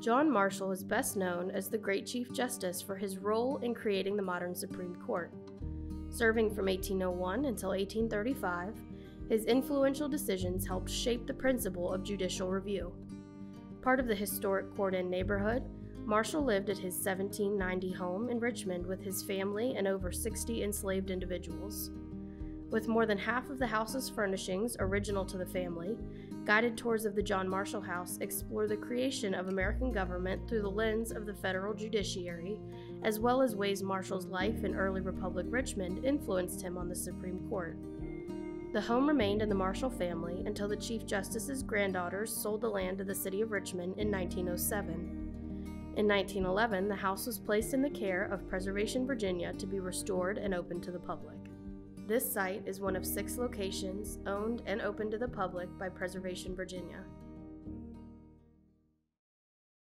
John Marshall is best known as the Great Chief Justice for his role in creating the modern Supreme Court. Serving from 1801 until 1835, his influential decisions helped shape the principle of judicial review. Part of the historic Court End neighborhood, Marshall lived at his 1790 home in Richmond with his family and over 60 enslaved individuals. With more than half of the house's furnishings original to the family, guided tours of the John Marshall House explore the creation of American government through the lens of the federal judiciary, as well as ways Marshall's life in early Republic Richmond influenced him on the Supreme Court. The home remained in the Marshall family until the Chief Justice's granddaughters sold the land to the city of Richmond in 1907. In 1911, the house was placed in the care of Preservation Virginia to be restored and opened to the public. This site is one of six locations owned and open to the public by Preservation Virginia.